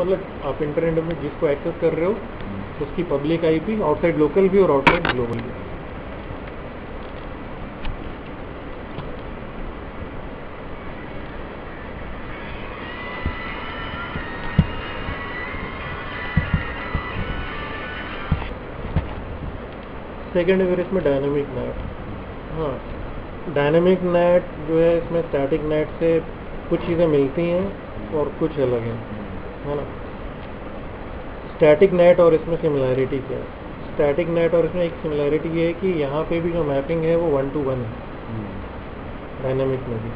मतलब आप इंटरनेट में जिसको एक्सेस कर रहे हो, उसकी पब्लिक आईपी आउटसाइड लोकल भी और आउटसाइड ग्लोबल भी। सेकेंड है इसमें डायनेमिक नेट हाँ डायनेमिक नेट जो है, इसमें स्टैटिक नेट से कुछ चीज़ें मिलती हैं और कुछ अलग हैं। है ना? स्टैटिक नेट और इसमें सिमिलैरिटी क्या है? स्टैटिक नेट और इसमें एक सिमिलैरिटी ये है कि यहाँ पे भी जो मैपिंग है वो वन टू वन है डायनेमिक में भी।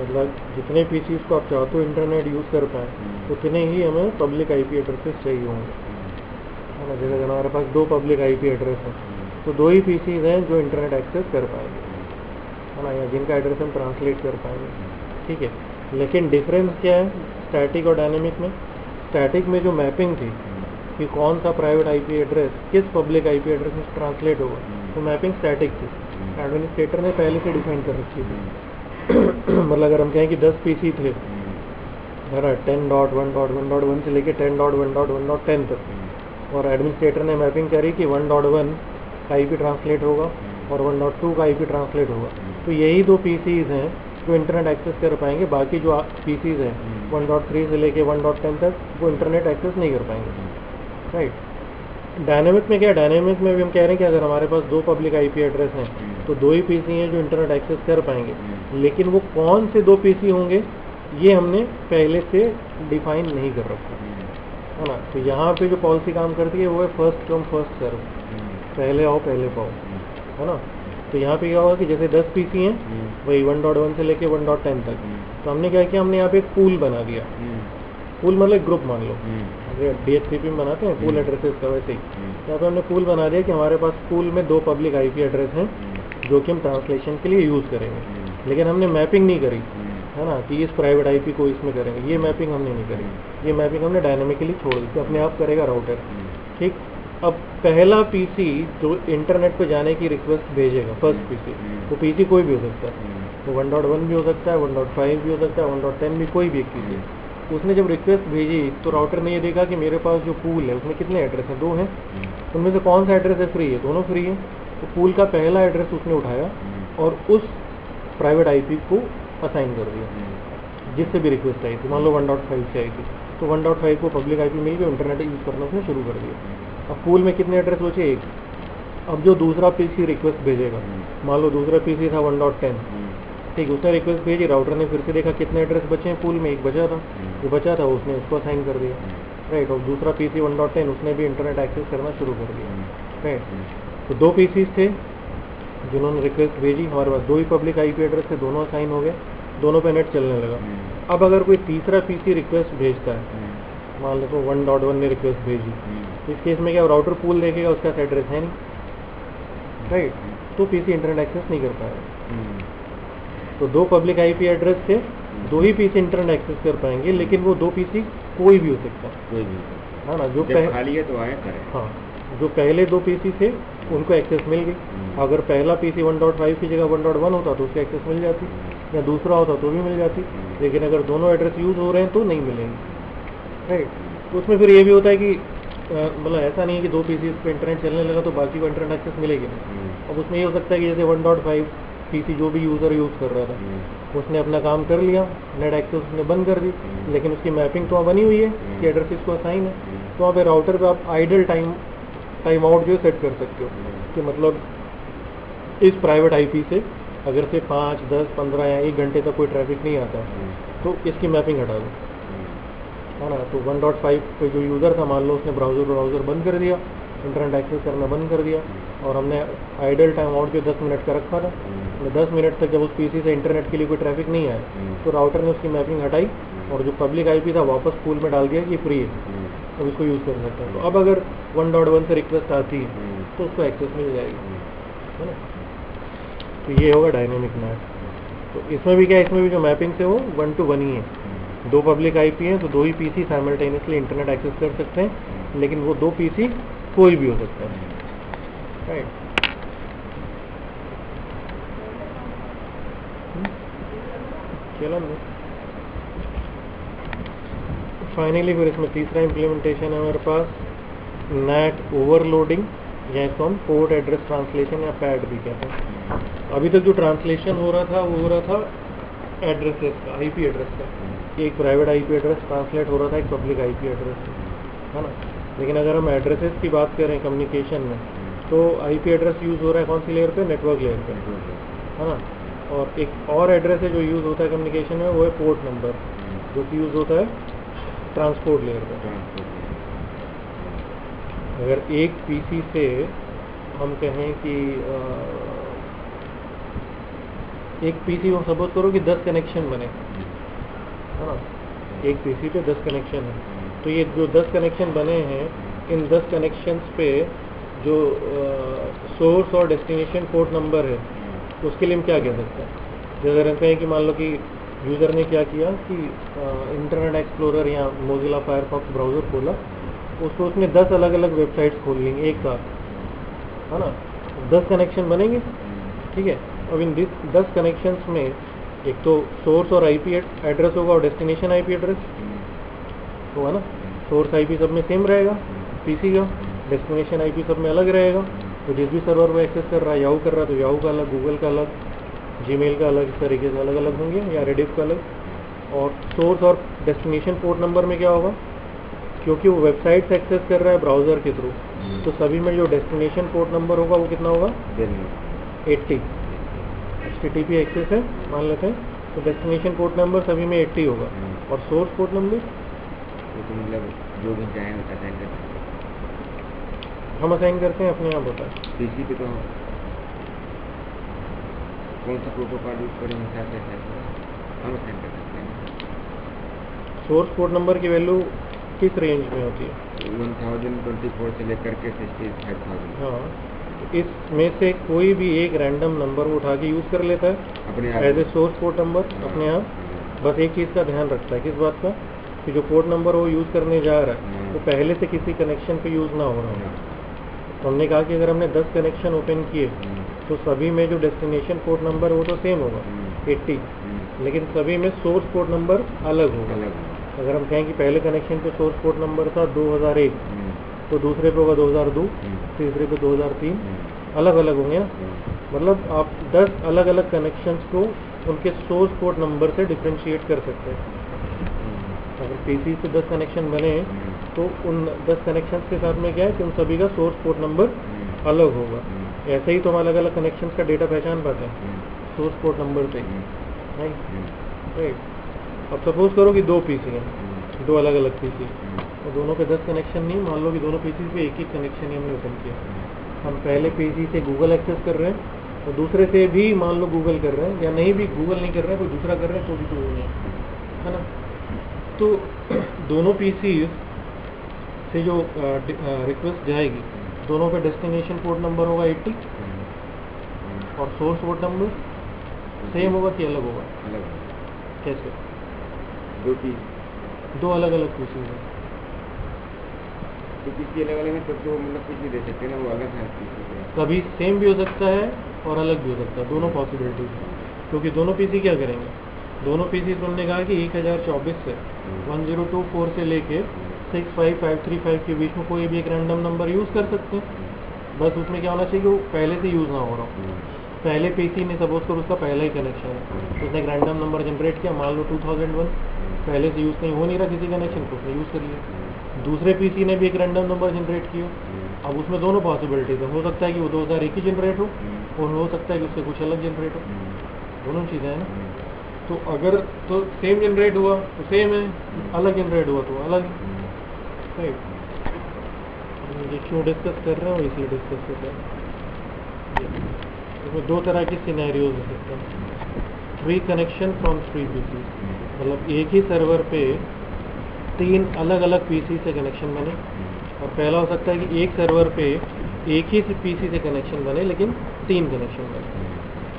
मतलब जितने पीसीस को आप चाहते हो इंटरनेट यूज़ कर पाए उतने ही हमें पब्लिक आईपी एड्रेसेस चाहिए होंगे। है ना? जैसे हमारे पास दो पब्लिक आईपी एड्रेस हैं तो दो ही पीसीज हैं जो इंटरनेट एक्सेस कर पाएँगे। है ना? या जिनका एड्रेस हम ट्रांसलेट कर पाएँगे। ठीक है? लेकिन डिफरेंस क्या है? स्टैटिक और डायनेमिक में स्टैटिक में जो मैपिंग थी कि कौन सा प्राइवेट आईपी एड्रेस किस पब्लिक आईपी एड्रेस में ट्रांसलेट होगा तो मैपिंग स्टैटिक थी। एडमिनिस्ट्रेटर ने पहले से डिफाइन कर रखी थी। मतलब अगर हम कहें कि 10 पीसी थे है ना ten dot one dot one dot one से लेके ten dot one dot one dot ten तक। और एडमिनिस्ट्रेटर ने मैपिंग करी कि वन डॉट वन का आई ट्रांसलेट होगा और वन डॉट टू का आई ट्रांसलेट होगा। तो यही दो पीसीज हैं जो इंटरनेट एक्सेस कर पाएँगे बाकी जो पीसीज हैं वन थ्री से लेके वन डॉट टेन तक वो इंटरनेट एक्सेस नहीं कर पाएँगे। राइट डायनेमिक में क्या डायनेमिक में भी हम कह रहे हैं कि अगर हमारे पास दो पब्लिक आईपी एड्रेस हैं तो दो ही पीसी हैं जो इंटरनेट एक्सेस कर पाएँगे। लेकिन वो कौन से दो पीसी होंगे ये हमने पहले से डिफाइन नहीं कर रखा। है ना? तो यहाँ पे जो पॉलिसी काम करती है वो है फ़र्स्ट कम फ़र्स्ट सर्व पहले आओ पहले पाओ। है ना? तो यहाँ पे क्या होगा कि जैसे 10 पीसी हैं वही वन डॉट वन से लेके वन डॉट टेन तक। तो हमने क्या किया हमने यहाँ पे एक पूल बना दिया। पूल मतलब ग्रुप मान लो। डी एच में बनाते हैं पूल एड्रेसेस का वैसे ही। यहाँ पे हमने पूल बना दिया कि हमारे पास पूल में दो पब्लिक आईपी एड्रेस हैं जो कि हम ट्रांसलेशन के लिए यूज़ करेंगे। लेकिन हमने मैपिंग नहीं करी है ना कि इस प्राइवेट आईपी को इसमें करेंगे। ये मैपिंग हमने नहीं करी। ये मैपिंग हमने डायनेमिकली छोड़ दी अपने आप करेगा राउटर ठीक? अब पहला पीसी जो इंटरनेट पे जाने की रिक्वेस्ट भेजेगा फ़र्स्ट पीसी वो पीसी कोई भी हो सकता है। तो वन डॉट वन भी हो सकता है वन डॉट फाइव भी हो सकता है वन डॉट टेन भी कोई भी एक पीसी उसने जब रिक्वेस्ट भेजी तो राउटर ने ये देखा कि मेरे पास जो पूल है, उसमें कितने एड्रेस हैं? दो हैं। उनमें से कौन सा एड्रेस है? फ्री है, दोनों फ्री है। तो पूल का पहला एड्रेस उसने उठाया और उस प्राइवेट आईपी को असाइन कर दिया, जिससे भी रिक्वेस्ट आई थी। मान लो वन डॉट फाइव से आई थी। तो वन डॉट फाइव को पब्लिक आईपी मिल गई इंटरनेट यूज़ करना उसने शुरू कर दिया। अब पूल में कितने एड्रेस बचे? एक। अब जो दूसरा पीसी रिक्वेस्ट भेजेगा। मान लो दूसरा पीसी था वन डॉट टेन ठीक उसने रिक्वेस्ट भेजी राउटर ने फिर से देखा कितने एड्रेस बचे हैं पूल में। एक बचा था। जो बचा था उसने उसको असाइन कर दिया। राइट और दूसरा पीसी वन डॉट टेन उसने भी इंटरनेट एक्सेस करना शुरू कर दिया। राइट तो दो पीसीज थे जिन्होंने रिक्वेस्ट भेजी। हमारे पास दो ही पब्लिक आईपी एड्रेस थे दोनों असाइन हो गए। दोनों पे नेट चलने लगा। अब अगर कोई तीसरा पीसी रिक्वेस्ट भेजता है मान लो तो वन डॉट वन ने रिक्वेस्ट भेजी। इस केस में क्या राउटर पूल देखेगा उसका एड्रेस है नहीं। राइट तो पीसी इंटरनेट एक्सेस नहीं कर पाएगा। तो दो पब्लिक आईपी एड्रेस थे दो ही पीसी इंटरनेट एक्सेस कर पाएँगे लेकिन वो दो पीसी कोई भी हो सकता है। कोई भी है ना जो जब खाली है तो आया करें। हाँ जो पहले दो पीसी थे उनको एक्सेस मिल गई। अगर पहला पीसी 1.5 की जगह 1.1 होता तो उसकी एक्सेस मिल जाती। या दूसरा होता तो भी मिल जाती। लेकिन अगर दोनों एड्रेस यूज़ हो रहे हैं तो नहीं मिलेंगे। राइट उसमें फिर ये भी होता है कि मतलब ऐसा नहीं है कि दो पे इंटरनेट चलने लगा तो बाकी को इंटरनेट एक्सेस मिलेगी अब उसमें ये हो सकता है कि जैसे वन डॉट 1.5 पीसी जो भी यूज़र यूज़ कर रहा था उसने अपना काम कर लिया नेट एक्सेस उसने बंद कर दी लेकिन उसकी मैपिंग तो वहाँ बनी हुई है कि एड्रेस इसको असाइन है। तो वहाँ पे राउटर पे आप आइडल टाइम टाइम आउट जो सेट कर सकते हो। कि मतलब इस प्राइवेट आईपी से अगर से पाँच दस पंद्रह या एक घंटे तक कोई ट्रैफ़िक नहीं आता तो इसकी मैपिंग हटा दो। है ना? तो 1.5 पे जो यूज़र था मान लो उसने ब्राउज़र ब्राउज़र बंद कर दिया इंटरनेट एक्सेस करना बंद कर दिया और हमने आइडल टाइम आउट जो 10 मिनट का रखा था तो 10 मिनट तक जब उस पीसी से इंटरनेट के लिए कोई ट्रैफ़िक नहीं आया तो राउटर ने उसकी मैपिंग हटाई और जो पब्लिक आईपी था वापस पूल में डाल दिया कि फ्री है अब इसको यूज़ कर सकते हैं तो अब अगर वन डॉट वन से रिक्वेस्ट आती है तो उसको एक्सेस मिल जाएगी है ना? तो ये होगा डायनेमिक मैप तो इसमें भी क्या इसमें भी जो मैपिंग से वो वन टू वन ही है। दो पब्लिक आईपी हैं तो दो ही पीसी साइमल्टेनियसली इंटरनेट एक्सेस कर सकते हैं, लेकिन वो दो पीसी कोई भी हो सकता है। राइट चलो फाइनली फिर इसमें तीसरा इम्प्लीमेंटेशन है हमारे पास नेट ओवरलोडिंग या इसको हम पोर्ट एड्रेस ट्रांसलेशन या पैड भी कहते हैं। अभी तक जो ट्रांसलेशन हो रहा था, वो हो रहा था एड्रेसेस का आईपी एड्रेस का। एक प्राइवेट आईपी एड्रेस ट्रांसलेट हो रहा था एक पब्लिक आईपी एड्रेस है ना? लेकिन अगर हम एड्रेसेस की बात करें कम्युनिकेशन में तो आईपी एड्रेस यूज़ हो रहा है कौन सी लेयर पे? नेटवर्क लेयर पे है ना? और एक और एड्रेस है जो यूज़ होता है कम्युनिकेशन में वो है पोर्ट नंबर जो कि यूज़ होता है ट्रांसपोर्ट लेयर पे। अगर एक पीसी से हम कहें कि आ, एक पीसी को सपोज़ करो कि 10 कनेक्शन बने। है ना? एक पीसी पे 10 कनेक्शन है। तो ये जो 10 कनेक्शन बने हैं, इन 10 कनेक्शंस पे जो सोर्स और डेस्टिनेशन पोर्ट नंबर है, उसके लिए हम क्या कह सकते हैं? जैसे रहते हैं कि मान लो कि यूज़र ने क्या किया कि इंटरनेट एक्सप्लोरर या मोजिला फायरफॉक्स ब्राउज़र खोला, उसको उसने 10 अलग अलग वेबसाइट्स खोल ली, एक साथ है ना? 10 कनेक्शन बनेंगे, ठीक है? अब इन दिस दस कनेक्शंस में एक तो सोर्स और आईपी एड्रेस होगा और डेस्टिनेशन आईपी एड्रेस होगा ना? सोर्स आईपी सब में सेम रहेगा पीसी का डेस्टिनेशन आईपी सब में अलग रहेगा। तो जिस भी सर्वर को एक्सेस कर रहा है याहू कर रहा है तो याहू का अलग गूगल का अलग जीमेल का अलग इस तरीके से अलग अलग होंगे या रेडिफ का अलग। और सोर्स और डेस्टिनेशन पोर्ट नंबर में क्या होगा? क्योंकि वो वेबसाइट से एक्सेस कर रहा है ब्राउज़र के थ्रू तो सभी में जो डेस्टिनेशन पोर्ट नंबर होगा वो कितना होगा? एट्टी एच टी एक्सेस है मान लेते हैं। तो डेस्टिनेशन पोर्ट नंबर सभी में एट्टी होगा। और सोर्स पोर्ट नंबर तो मतलब जो भी चाहें असाइन कर हम असाइन करते हैं अपने आप होता है पीसी पे तो कौन सा प्रोटोकॉल यूज़ करें हिसाब से हम असाइन कर सकते हैं। सोर्स पोर्ट नंबर की वैल्यू किस रेंज में होती है? वन थाउज़ेंड ट्वेंटी फोर से लेकर के सिक्सटी फाइव थाउज़ेंड हाँ। इसमें से कोई भी एक रैंडम नंबर उठा के यूज़ कर लेता है। अपने as a source port number अपने आप। बस एक चीज़ का ध्यान रखता है किस बात का? कि जो पोर्ट नंबर वो यूज़ करने जा रहा है वो पहले से किसी कनेक्शन पे यूज़ ना हो रहा हो। तो हमने कहा कि अगर हमने 10 कनेक्शन ओपन किए तो सभी में जो डेस्टिनेशन पोर्ट नंबर वो तो सेम होगा 80 लेकिन सभी में सोर्स पोर्ट नंबर अलग होगा। अगर हम कहें कि पहले कनेक्शन पे सोर्स पोर्ट नंबर था 2001 तो दूसरे पे होगा 2002 तीसरे पे 2003 अलग अलग होंगे। ना मतलब आप 10 अलग अलग कनेक्शंस को उनके सोर्स पोर्ट नंबर से डिफ्रेंशिएट कर सकते हैं। अगर पीसी से 10 कनेक्शन बने तो उन 10 कनेक्शंस के साथ में क्या है कि उन सभी का सोर्स पोर्ट नंबर अलग होगा। ऐसे ही तो हम अलग अलग कनेक्शंस का डेटा पहचान पाते हैं सोर्स पोर्ट नंबर से। राइट राइट अब सपोज़ करो कि दो पीसी हैं। दो अलग अलग पीसी। और दोनों पे 10 कनेक्शन नहीं मान लो कि दोनों पीसी पे एक ही कनेक्शन ही हमने ओपन किया। हम पहले पीसी से गूगल एक्सेस कर रहे हैं और दूसरे से भी मान लो गूगल कर रहे हैं या नहीं भी गूगल नहीं कर रहे हैं कोई दूसरा कर रहे हैं तो भी कोई नहीं है। ना? तो दोनों पीसी से जो रिक्वेस्ट जाएगी दोनों पे डेस्टिनेशन पोर्ट नंबर होगा 80 और सोर्स पोर्ट नंबर सेम होगा कि अलग होगा? अलग कैसे? दो पीस दो अलग अलग पीसी हैं। तो किसी अलग अलग तब तो मतलब कुछ भी दे सकते हैं ना वो अलग है कभी सेम भी हो सकता है और अलग भी हो सकता है दोनों पॉसिबिलिटीज हैं। क्योंकि दोनों पीसी क्या करेंगे? दोनों पीसी तुमने कहा कि एक हज़ार चौबीस से वन ज़ीरो टू फोर से लेके six five five three five के बीच में कोई भी एक रैंडम नंबर यूज़ कर सकते हैं। बस उसमें क्या होना चाहिए कि वो पहले से यूज़ ना हो रहा हो। पहले पीसी ने सपोज़ कर उसका पहला ही कनेक्शन है। उसने एक रैंडम नंबर जनरेट किया मान लो 2001 पहले से यूज़ नहीं हो नहीं रहा किसी कनेक्शन को उसने यूज़ कर लिया। दूसरे पीसी ने भी एक रैंडम नंबर जनरेट किया। अब उसमें दोनों पॉसिबिलिटीज है। हो सकता है कि वो दो हज़ार एक ही जनरेट हो और हो सकता है कि उससे कुछ अलग जनरेट हो। दोनों चीज़ें हैं ना। तो अगर तो सेम जनरेट हुआ तो सेम है अलग जनरेट हुआ तो अलग राइट ये क्यों डिस्कस कर रहे हो इसलिए डिस्कस कर रहे हैं। इसमें दो तरह की सिनेरियोज हो सकते हैं। Three connection from three PC मतलब एक ही सर्वर पे तीन अलग अलग पीसी से कनेक्शन बने। और पहला हो सकता है कि एक सर्वर पे एक ही पीसी से कनेक्शन बने, लेकिन तीन कनेक्शन बने।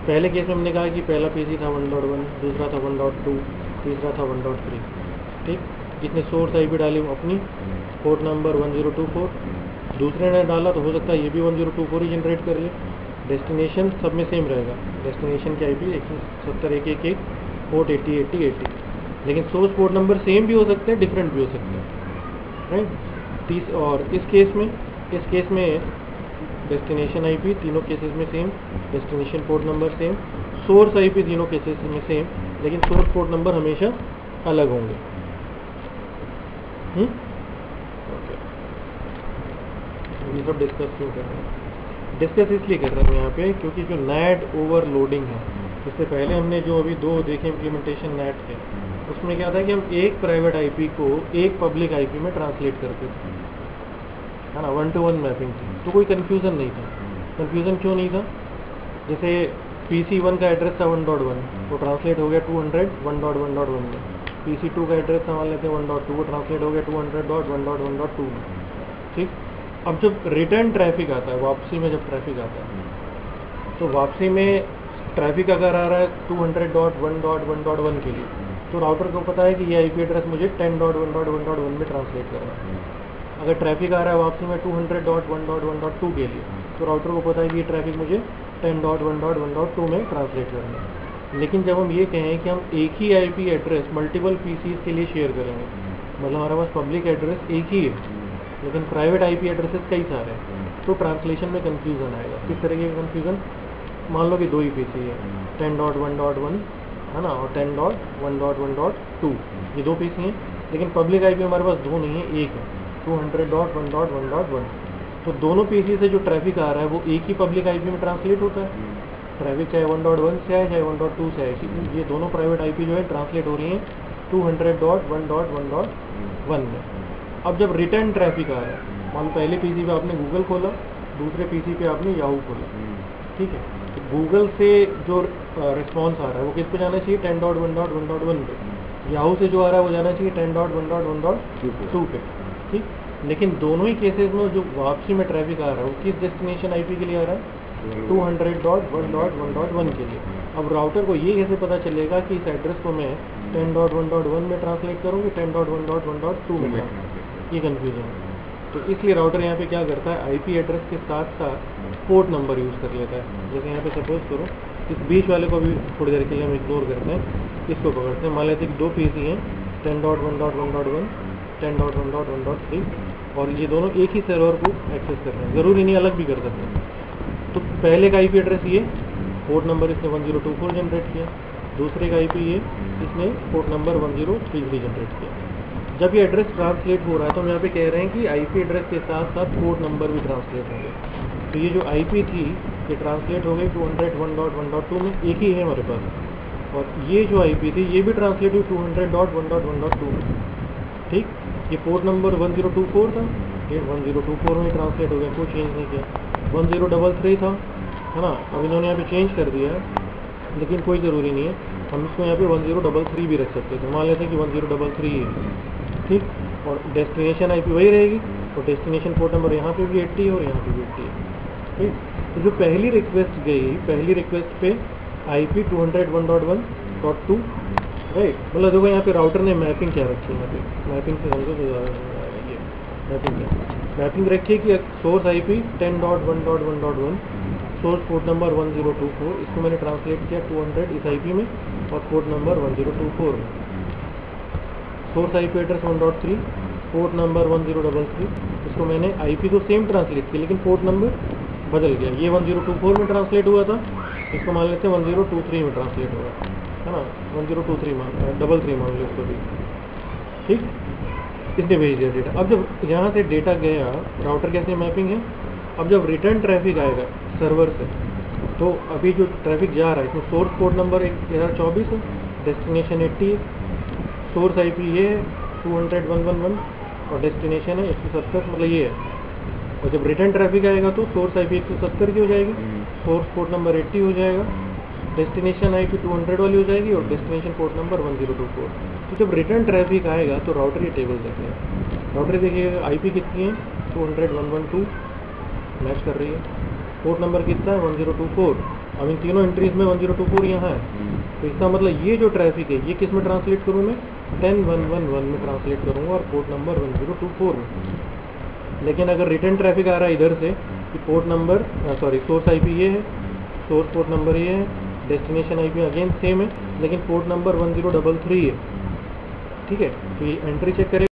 पहले केस में हमने कहा कि पहला पीसी था वन डॉट वन दूसरा था वन डॉट टू तीसरा था वन डॉट थ्री ठीक? इसने सोर्स आई डाली अपनी port number one zero two four दूसरे ने डाला तो हो सकता है ये भी वन ज़ीरो टू फोर ही जनरेट कर ले। डेस्टिनेशन सब में सेम रहेगा। डेस्टिनेशन की आई पी एक सौ सत्तर, एक एक एक पोर्ट एट्टी एट्टी एट्टी लेकिन सोर्स पोर्ट नंबर सेम भी हो सकते हैं डिफरेंट भी हो सकते हैं। राइट तीस और इस केस में, इस केस में डेस्टिनेशन आईपी तीनों केसेस में same destination port number same source IP तीनों केसेस में सेम लेकिन सोर्स पोर्ट नंबर हमेशा अलग होंगे। हम्म? ओके ये सब डिस्कस क्यों कर रहे हैं? डिस्कस इसलिए कर रहे हैं यहाँ पे क्योंकि जो नेट ओवरलोडिंग है इससे पहले हमने जो अभी दो देखे इम्प्लीमेंटेशन नेट के, उसमें क्या था कि हम एक प्राइवेट आईपी को एक पब्लिक आईपी में ट्रांसलेट करते थे। है ना वन टू वन मैपिंग थी। तो कोई कन्फ्यूज़न नहीं था। कन्फ्यूज़न क्यों नहीं था? जैसे पी सी वन का एड्रेस था वन डॉट वन वो ट्रांसलेट हो गया two hundred one dot one dot one में। पी सी टू का एड्रेस था मान लेते हैं वन डॉट टू वो ट्रांसलेट हो गया two hundred dot one dot one dot two में। ठीक? अब जब रिटर्न ट्रैफ़िक आता है, वापसी में जब ट्रैफ़िक आता है तो वापसी में ट्रैफ़िक अगर आ रहा है two hundred dot one dot one dot one के लिए तो राउटर को पता है कि ये आईपी एड्रेस मुझे ten dot one dot one dot one में ट्रांसलेट करना है। अगर ट्रैफ़िक आ रहा है वापसी में two hundred dot one dot one dot two के लिए तो राउटर को पता है कि ये ट्रैफ़िक मुझे ten dot one dot one dot two में ट्रांसलेट करना है। लेकिन जब हम ये कहें कि हम एक ही आईपी एड्रेस मल्टीपल पीसीज के लिए शेयर करेंगे मतलब हमारे पास पब्लिक एड्रेस एक ही है लेकिन प्राइवेट आईपी एड्रेसेस कई सारे हैं। तो ट्रांसलेशन में कंफ्यूजन आएगा। किस तरीके का कंफ्यूजन मान लो कि दो ही पीसी है ten dot one dot one है ना? और ten dot one dot one dot two ये दो पीसी हैं। लेकिन पब्लिक आईपी हमारे पास दो नहीं है एक है। Two hundred dot one dot one dot one तो दोनों पीसी से जो ट्रैफ़िक आ रहा है वो एक ही पब्लिक आईपी में ट्रांसलेट होता है। ट्रैफ़िक चाहे वन डॉट वन से आए चाहे वन डॉट टू से आए ये दोनों प्राइवेट आईपी जो है ट्रांसलेट हो रही हैं। Two hundred dot one dot one dot one में। अब जब रिटर्न ट्रैफ़िक आ रहा है मान लो पहले पीसी पे आपने गूगल खोला दूसरे पीसी पे आपने याहू खोला ठीक है तो गूगल से जो रिस्पॉन्स आ रहा है वो किस पे जाना चाहिए ten dot one dot one dot one पे याहू से जो आ रहा है वो जाना चाहिए ten dot one dot one dot two पे ठीक लेकिन दोनों ही केसेस में जो वापसी में ट्रैफ़िक आ रहा है वो किस डेस्टिनेशन आईपी के लिए आ रहा है two hundred dot one dot one dot one के लिए अब राउटर को ये कैसे पता चलेगा कि इस एड्रेस को मैं ten dot one dot one में ट्रांसलेट करूँ कि ten dot one dot one dot two में ये कन्फ्यूज़न है। तो इसलिए राउटर यहाँ पे क्या करता है? आईपी एड्रेस के साथ साथ पोर्ट नंबर यूज़ कर लेता है। जैसे यहाँ पे सपोज़ करो, इस बीच वाले को भी थोड़ी देर के लिए हम इग्नोर करते हैं। इसको पकड़ते हैं। मान लेते हैं दो पीसी हैं ten dot one dot one dot one ten dot one dot one dot three और ये दोनों एक ही सर्वर को एक्सेस कर रहे हैं। ज़रूरी नहीं, अलग भी कर सकते हैं। तो पहले का आईपी एड्रेस ये पोर्ट नंबर इसने one zero two four generate किया। दूसरे का आईपी ये, इसने port number one zero three three generate किया। जब ये एड्रेस ट्रांसलेट हो रहा है तो हम यहाँ पे कह रहे हैं कि आईपी एड्रेस के साथ साथ कोड नंबर भी ट्रांसलेट होंगे तो ये जो आईपी थी, ये ट्रांसलेट हो गई two hundred one dot one dot two में, एक ही है हमारे पास। और ये जो आईपी थी, ये भी ट्रांसलेट हुई two hundred dot one dot one dot two में। ठीक? ये port number one zero two four था, ये वन ज़ीरो टू फोर में ट्रांसलेट हो गया, कोई चेंज नहीं किया। वन ज़ीरो डबल थ्री था, है ना? अब इन्होंने यहाँ पे चेंज कर दिया है, लेकिन कोई ज़रूरी नहीं है। हम इसको यहाँ पे वन ज़ीरो डबल थ्री भी रख सकते थे। मान लेते हैं कि वन ज़ीरो डबल थ्री है। ठीक? और डेस्टिनेशन आईपी वही रहेगी, और डेस्टिनेशन पोर्ट नंबर यहाँ पे भी एट्टी है और यहाँ पे भी एट्टी है। ठीक? तो जो पहली रिक्वेस्ट गई, पहली रिक्वेस्ट पे I P two hundred one dot one dot two right मतलब देखो यहाँ पे राउटर ने मैपिंग क्या रखी है यहाँ पे? मैपिंग से समझो तो ये मैपिंग क्या? मैपिंग रखी है कि source I P ten dot one dot one dot one source port number one zero two four इसको मैंने ट्रांसलेट किया टू हंड्रेड इस आई पी में, और port number one zero two four में। Source I P address one dot three port number one zero double three इसको मैंने I P को सेम ट्रांसलेट किया, लेकिन पोर्ट नंबर बदल गया। ये वन ज़ीरो टू फोर में ट्रांसलेट हुआ था, इसको मान लेते हैं वन ज़ीरो टू थ्री में ट्रांसलेट हुआ है ना? वन ज़ीरो टू थ्री मान डबल थ्री मान लो इसको भी। ठीक? इसने भेज दिया डेटा अब जब यहाँ से डेटा गया राउटर कैसे मैपिंग है? अब जब रिटर्न ट्रैफ़िक आएगा सर्वर से तो अभी जो ट्रैफ़िक जा रहा है, इसमें सोर्स पोर्ट नंबर एक हज़ार चौबीस है destination eighty source I P है two hundred one one one और डेस्टिनेशन है एक सौ सत्तर मतलब ये है। और जब रिटर्न ट्रैफ़िक आएगा तो सोर्स आई पी एक सौ सत्तर की हो जाएगी सोर्स पोर्ट नंबर एट्टी हो जाएगा destination I P two hundred वाली हो जाएगी और destination port number one zero two four. तो जब रिटर्न ट्रैफ़िक आएगा तो राउटर ये टेबल देखेगा राउटर देखिएगा आई पी कितनी है? Two hundred one one two match कर रही है। पोर्ट नंबर कितना है? One zero two four. अब इन तीनों एंट्रीज में वन ज़ीरो टू फोर यहाँ है। तो इसका मतलब ये जो ट्रैफ़िक है, ये किसमें ट्रांसलेट करूँ मैं? टेन वन वन वन में ट्रांसलेट करूँगा और port number one zero two four में। लेकिन अगर रिटर्न ट्रैफ़िक आ रहा है इधर से, कि port number sorry source IP ये है सोर्स पोर्ट नंबर ये है डेस्टिनेशन आईपी अगेन सेम है, लेकिन port number one zero double three है। ठीक है? तो ये एंट्री चेक करेगा